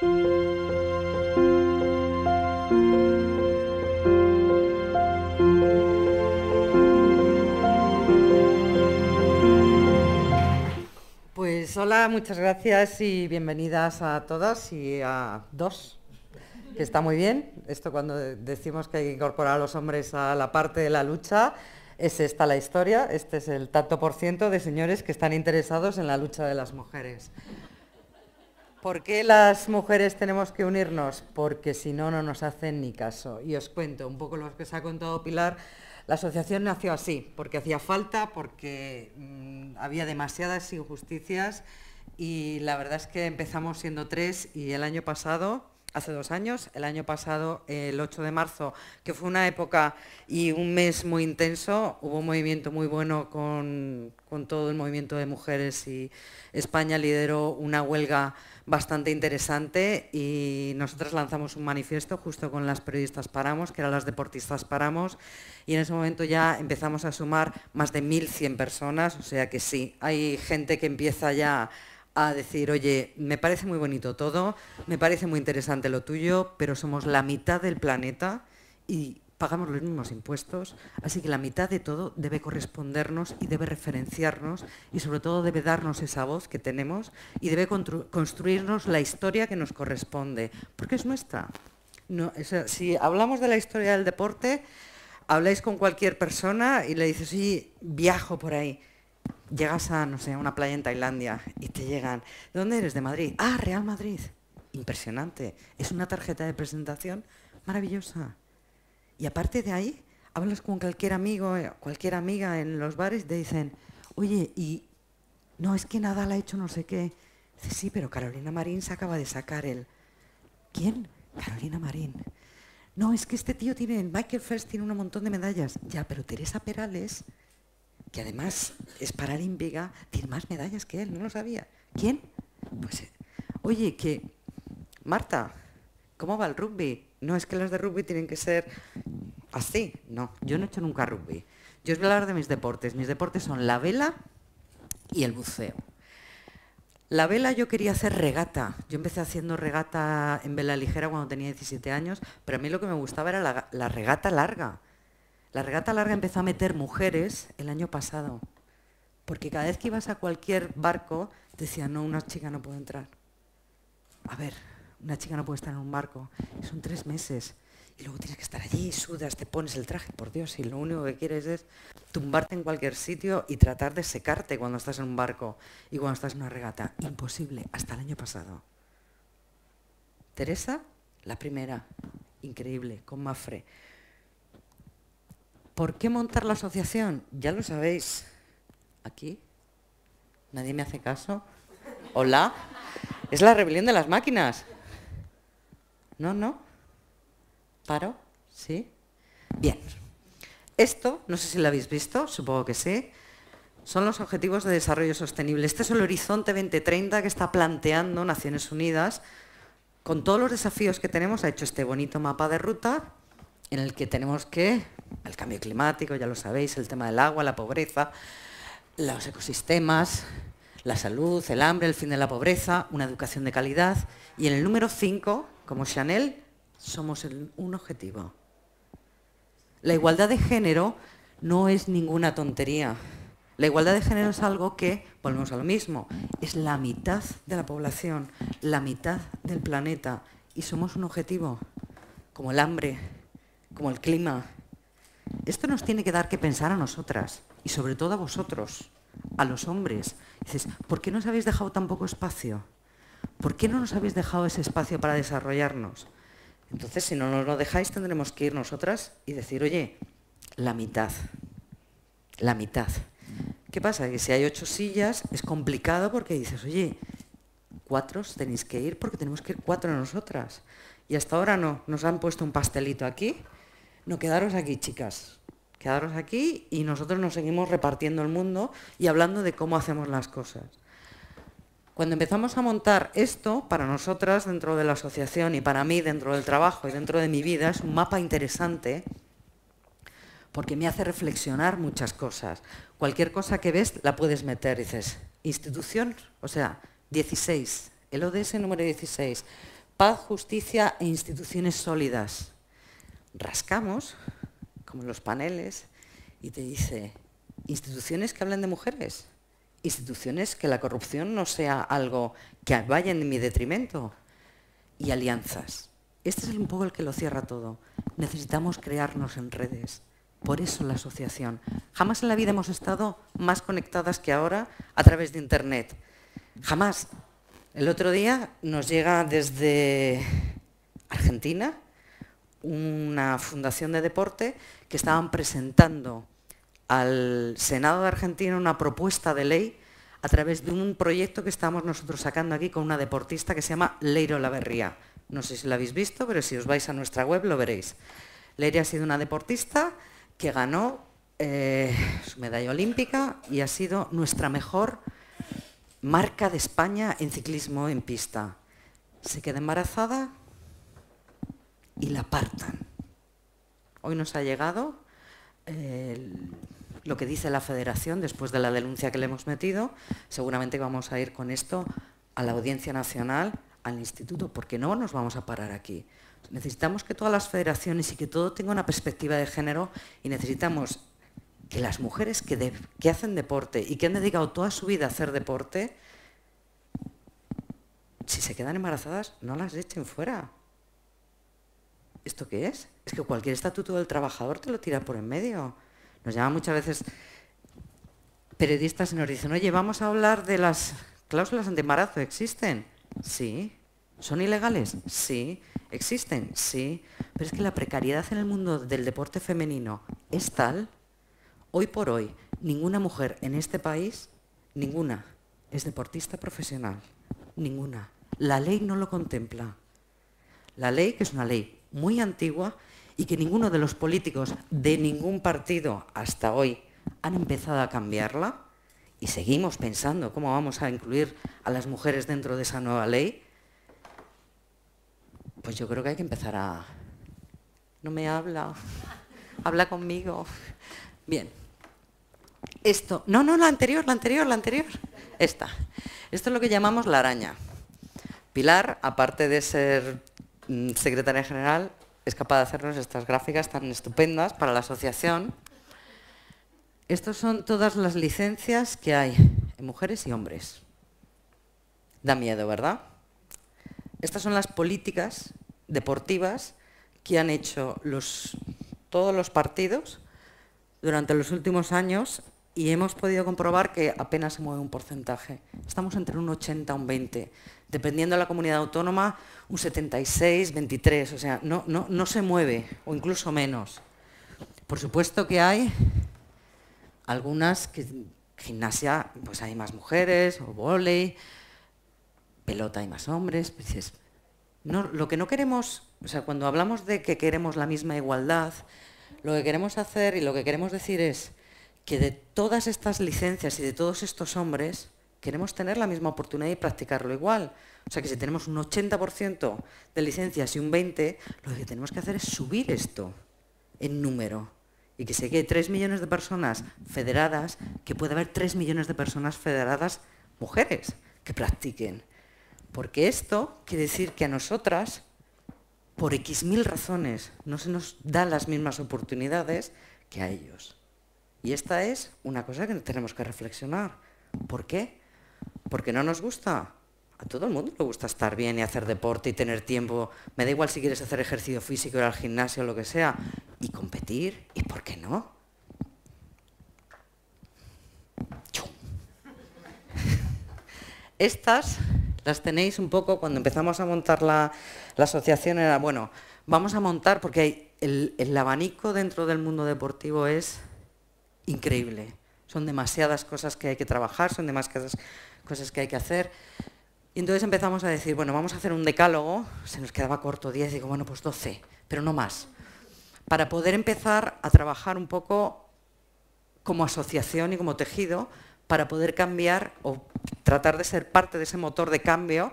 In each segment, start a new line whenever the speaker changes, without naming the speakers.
Pues hola, muchas gracias y bienvenidas a todas y a dos, que está muy bien. Esto cuando decimos que hay que incorporar a los hombres a la parte de la lucha, es esta la historia, este es el tanto por ciento de señores que están interesados en la lucha de las mujeres. ¿Por qué las mujeres tenemos que unirnos? Porque si no, no nos hacen ni caso. Y os cuento un poco lo que se ha contado Pilar la asociación nació así, porque hacía falta, porque mm, había demasiadas injusticias y la verdad es que empezamos siendo tres y el año pasado, hace dos años, el año pasado, el 8 de marzo, que fue una época y un mes muy intenso, hubo un movimiento muy bueno con, todo el movimiento de mujeres y España lideró una huelga bastante interesante y nosotros lanzamos un manifiesto justo con las periodistas Paramos, que eran las deportistas Paramos, y en ese momento ya empezamos a sumar más de 1.100 personas, o sea que sí, hay gente que empieza ya a decir, oye, me parece muy bonito todo, me parece muy interesante lo tuyo, pero somos la mitad del planeta y pagamos los mismos impuestos, así que la mitad de todo debe correspondernos y debe referenciarnos y sobre todo debe darnos esa voz que tenemos y debe construirnos la historia que nos corresponde, porque es nuestra. si hablamos de la historia del deporte, habláis con cualquier persona y le dices, sí, viajo por ahí. Llegas a, no sé, una playa en Tailandia y te llegan, ¿de dónde eres? De Madrid. Ah, Real Madrid. Impresionante. Es una tarjeta de presentación maravillosa. Y aparte de ahí, hablas con cualquier amigo, eh, cualquier amiga en los bares y te dicen, oye, y no, es que nada la ha hecho no sé qué. Dice, sí, pero Carolina Marín se acaba de sacar el... ¿Quién? Carolina Marín. No, es que este tío tiene, Michael First tiene un montón de medallas. Ya, pero Teresa Perales, que además es paralímpica, tiene más medallas que él, no lo sabía. ¿Quién? Pues, eh, oye, que, Marta, ¿cómo va el rugby? No, es que las de rugby tienen que ser así. No, yo no he hecho nunca rugby. Yo os voy a hablar de mis deportes. Mis deportes son la vela y el buceo. La vela yo quería hacer regata. Yo empecé haciendo regata en vela ligera cuando tenía 17 años, pero a mí lo que me gustaba era la regata larga. La regata larga empezó a meter mujeres el año pasado, porque cada vez que ibas a cualquier barco decían, no, una chica no puede entrar. A ver, una chica no puede estar en un barco, son tres meses. Y luego tienes que estar allí, sudas, te pones el traje, por Dios, y lo único que quieres es tumbarte en cualquier sitio y tratar de secarte cuando estás en un barco y cuando estás en una regata. Imposible, hasta el año pasado. Teresa, la primera, increíble, con Mafre. ¿Por qué montar la asociación? Ya lo sabéis. Aquí. ¿Nadie me hace caso? ¿Hola? Es la rebelión de las máquinas. ¿No, no? ¿Paro? ¿Sí? Bien. Esto, no sé si lo habéis visto, supongo que sí, son los Objetivos de Desarrollo Sostenible. Este es el Horizonte 2030 que está planteando Naciones Unidas. Con todos los desafíos que tenemos, ha hecho este bonito mapa de ruta en el que tenemos que, el cambio climático, ya lo sabéis, el tema del agua, la pobreza, los ecosistemas, la salud, el hambre, el fin de la pobreza, una educación de calidad. Y en el número 5, como Chanel, somos un objetivo. La igualdad de género no es ninguna tontería. La igualdad de género es algo que, volvemos a lo mismo, es la mitad de la población, la mitad del planeta, y somos un objetivo, como el hambre, como el clima. Esto nos tiene que dar que pensar a nosotras, y sobre todo a vosotros, a los hombres. Dices, ¿por qué nos habéis dejado tan poco espacio? ¿Por qué no nos habéis dejado ese espacio para desarrollarnos? Entonces, si no nos lo dejáis, tendremos que ir nosotras y decir, oye, la mitad, la mitad. ¿Qué pasa? Que si hay ocho sillas es complicado porque dices, oye, cuatro tenéis que ir porque tenemos que ir cuatro nosotras. Y hasta ahora no, nos han puesto un pastelito aquí. No, quedaros aquí, chicas. Quedaros aquí y nosotros nos seguimos repartiendo el mundo y hablando de cómo hacemos las cosas. Cuando empezamos a montar esto, para nosotras dentro de la asociación y para mí dentro del trabajo y dentro de mi vida, es un mapa interesante porque me hace reflexionar muchas cosas. Cualquier cosa que ves la puedes meter, dices, institución, o sea, 16, el ODS número 16, paz, justicia e instituciones sólidas. Rascamos, como los paneles, y te dice, instituciones que hablen de mujeres, instituciones que la corrupción no sea algo que vaya en mi detrimento, y alianzas. Este es un poco el que lo cierra todo. Necesitamos crearnos en redes. Por eso la asociación. Jamás en la vida hemos estado más conectadas que ahora a través de Internet. Jamás. El otro día nos llega desde Argentina una fundación de deporte que estaban presentando al Senado de Argentina una propuesta de ley a través de un proyecto que estamos nosotros sacando aquí con una deportista que se llama Leiro Laverría. No sé si lo habéis visto, pero si os vais a nuestra web lo veréis. Leire ha sido una deportista que ganó eh, su medalla olímpica y ha sido nuestra mejor marca de España en ciclismo en pista. Se queda embarazada y la apartan. Hoy nos ha llegado lo que dice la federación después de la denuncia que le hemos metido. Seguramente vamos a ir con esto a la Audiencia Nacional, al Instituto, porque no nos vamos a parar aquí. Necesitamos que todas las federaciones y que todo tenga una perspectiva de género y necesitamos que las mujeres que, hacen deporte y que han dedicado toda su vida a hacer deporte, si se quedan embarazadas, no las echen fuera. ¿Esto qué es? Es que cualquier estatuto del trabajador te lo tira por en medio. Nos llaman muchas veces periodistas y nos dicen, oye, vamos a hablar de las cláusulas anti-embarazo. ¿Existen? Sí. ¿Son ilegales? Sí. ¿Existen? Sí. Pero es que la precariedad en el mundo del deporte femenino es tal Hoy por hoy, ninguna mujer en este país, ninguna, es deportista profesional. Ninguna. La ley no lo contempla. La ley, que es una ley muy antigua y que ninguno de los políticos de ningún partido hasta hoy han empezado a cambiarla y seguimos pensando cómo vamos a incluir a las mujeres dentro de esa nueva ley, pues yo creo que hay que empezar a... No me habla, habla conmigo. Bien. Esto, no, no, la anterior, la anterior, la anterior. Esta. Esto es lo que llamamos la araña. Pilar, aparte de ser secretaria general, es capaz de hacernos estas gráficas tan estupendas para la asociación. Estas son todas las licencias que hay en mujeres y hombres. Da miedo, ¿verdad? Estas son las políticas deportivas que han hecho los, todos los partidos durante los últimos años y hemos podido comprobar que apenas se mueve un porcentaje. Estamos entre un 80 y un 20. Dependiendo de la comunidad autónoma, un 76, 23, o sea, no, no, no se mueve, o incluso menos. Por supuesto que hay algunas que gimnasia, pues hay más mujeres, o volei, pelota hay más hombres. Pues no, lo que no queremos, o sea, cuando hablamos de que queremos la misma igualdad, lo que queremos hacer y lo que queremos decir es que de todas estas licencias y de todos estos hombres queremos tener la misma oportunidad y practicarlo igual. O sea que si tenemos un 80% de licencias y un 20%, lo que tenemos que hacer es subir esto en número. Y que se quede 3 millones de personas federadas, que pueda haber 3 millones de personas federadas mujeres que practiquen. Porque esto quiere decir que a nosotras, por X mil razones, no se nos dan las mismas oportunidades que a ellos. Y esta es una cosa que tenemos que reflexionar. ¿Por qué? Porque no nos gusta. A todo el mundo le gusta estar bien y hacer deporte y tener tiempo. Me da igual si quieres hacer ejercicio físico, ir al gimnasio o lo que sea. Y competir. ¿Y por qué no? Estas las tenéis un poco cuando empezamos a montar la, asociación. Era, bueno, vamos a montar porque el abanico dentro del mundo deportivo es increíble. Son demasiadas cosas que hay que trabajar, son demasiadas cosas que hay que hacer. Y entonces empezamos a decir, bueno, vamos a hacer un decálogo, se nos quedaba corto 10, digo, bueno, pues 12, pero no más, para poder empezar a trabajar un poco como asociación y como tejido, para poder cambiar o tratar de ser parte de ese motor de cambio.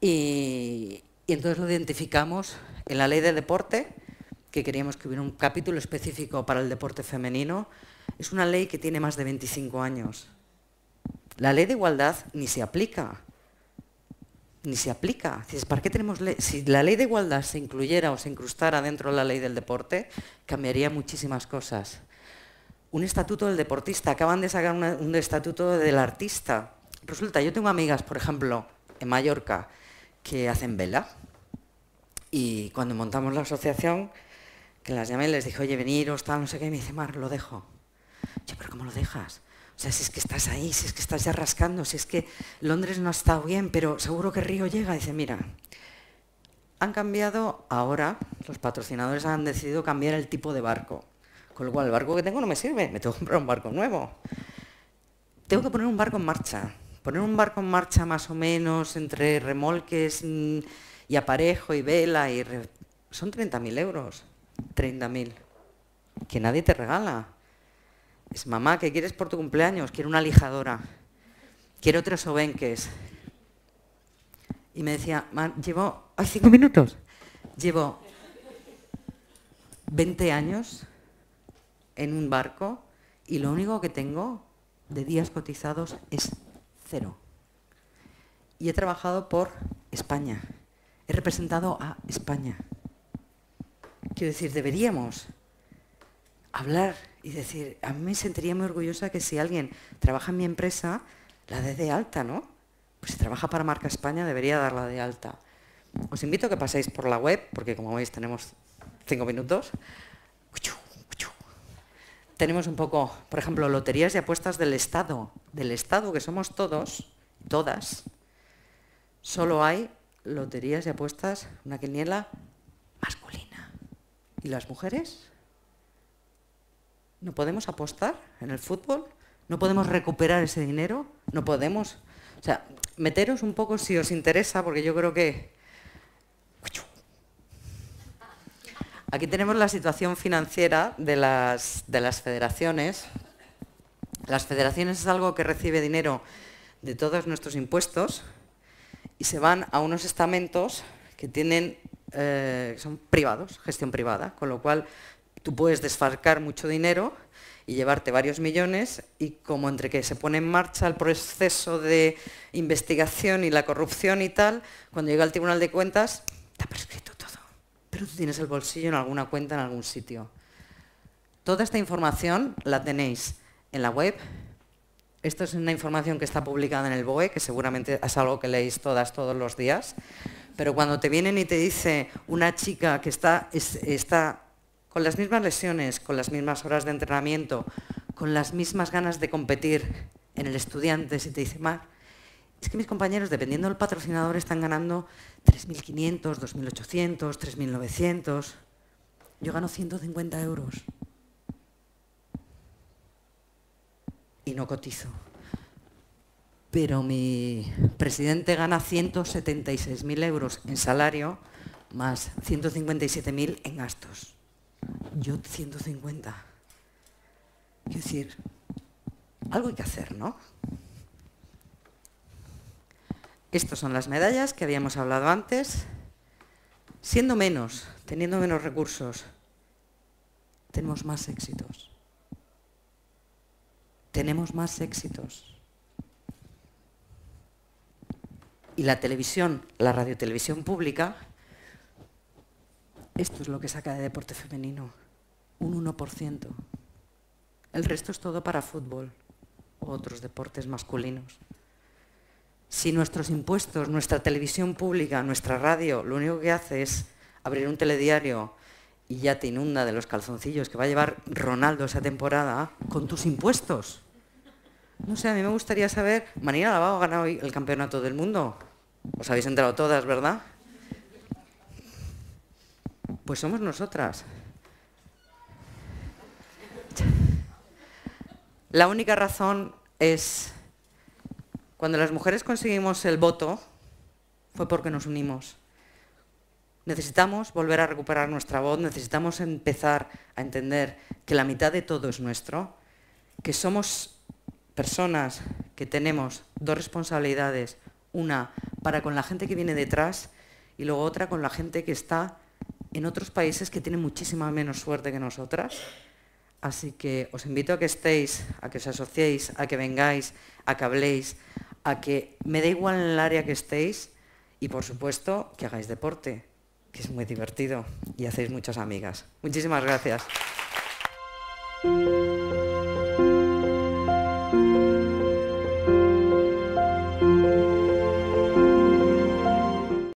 Y, entonces lo identificamos en la ley de deporte, que queríamos que hubiera un capítulo específico para el deporte femenino, es una ley que tiene más de 25 años. La ley de igualdad ni se aplica. ni se aplica. ¿para qué tenemos Si la ley de igualdad se incluyera o se incrustara dentro de la ley del deporte, cambiaría muchísimas cosas. Un estatuto del deportista, acaban de sacar un estatuto del artista. Resulta, yo tengo amigas, por ejemplo, en Mallorca, que hacen vela. Y cuando montamos la asociación, que las llamé y les dije, oye, veniros, tal, no sé qué, y me dice, Mar, lo dejo. Yo, pero ¿cómo lo dejas? O sea, si es que estás ahí, si es que estás ya rascando, si es que Londres no ha estado bien, pero seguro que Río llega. Dice, mira, han cambiado ahora, los patrocinadores han decidido cambiar el tipo de barco. Con lo cual, el barco que tengo no me sirve, me tengo que comprar un barco nuevo. Tengo que poner un barco en marcha. Poner un barco en marcha más o menos entre remolques y aparejo y vela y son 30.000 euros. 30.000. Que nadie te regala. Es mamá, ¿qué quieres por tu cumpleaños? Quiero una lijadora. Quiero tres obenques. Y me decía, llevo, ay, cinco minutos. Llevo 20 años en un barco y lo único que tengo de días cotizados es cero. Y he trabajado por España. He representado a España. Quiero decir, deberíamos hablar y decir, a mí me sentiría muy orgullosa que si alguien trabaja en mi empresa, la dé de alta, ¿no? Pues si trabaja para Marca España, debería darla de alta. Os invito a que paséis por la web, porque como veis tenemos cinco minutos. Tenemos un poco, por ejemplo, loterías y apuestas del Estado. Del Estado, que somos todos, todas. Solo hay loterías y apuestas, una quiniela masculina. ¿Y las mujeres? ¿No podemos apostar en el fútbol? ¿No podemos recuperar ese dinero? ¿No podemos? O sea, meteros un poco si os interesa, porque yo creo que... Aquí tenemos la situación financiera de las, de las federaciones. Las federaciones es algo que recibe dinero de todos nuestros impuestos y se van a unos estamentos que tienen, eh, son privados, gestión privada, con lo cual tú puedes desfalcar mucho dinero y llevarte varios millones y como entre que se pone en marcha el proceso de investigación y la corrupción y tal, cuando llega al Tribunal de Cuentas, está prescrito todo. Pero tú tienes el bolsillo en alguna cuenta en algún sitio. Toda esta información la tenéis en la web. Esto es una información que está publicada en el BOE, que seguramente es algo que leéis todas todos los días. Pero cuando te vienen y te dice una chica que está, está con las mismas lesiones, con las mismas horas de entrenamiento, con las mismas ganas de competir en el estudiante, si te dice, Mar, es que mis compañeros, dependiendo del patrocinador, están ganando 3.500, 2.800, 3.900. Yo gano 150 euros. Y no cotizo. Pero mi presidente gana 176.000 euros en salario más 157.000 en gastos yo 150. Es decir, algo hay que hacer, ¿no? Estas son las medallas que habíamos hablado antes. Siendo menos, teniendo menos recursos, tenemos más éxitos. Tenemos más éxitos. Y la televisión, la radiotelevisión pública, esto es lo que saca de deporte femenino, un 1%. El resto es todo para fútbol o otros deportes masculinos. Si nuestros impuestos, nuestra televisión pública, nuestra radio, lo único que hace es abrir un telediario y ya te inunda de los calzoncillos que va a llevar Ronaldo esa temporada con tus impuestos. No sé, a mí me gustaría saber, Marina Lavado ha ganado hoy el campeonato del mundo. Os habéis enterado todas, ¿verdad? Pues somos nosotras. La única razón es, cuando las mujeres conseguimos el voto, fue porque nos unimos. Necesitamos volver a recuperar nuestra voz, necesitamos empezar a entender que la mitad de todo es nuestro, que somos personas que tenemos dos responsabilidades, una para con la gente que viene detrás y luego otra con la gente que está en otros países que tienen muchísima menos suerte que nosotras. Así que os invito a que estéis, a que os asociéis, a que vengáis, a que habléis, a que me da igual en el área que estéis y por supuesto que hagáis deporte, que es muy divertido y hacéis muchas amigas. Muchísimas gracias.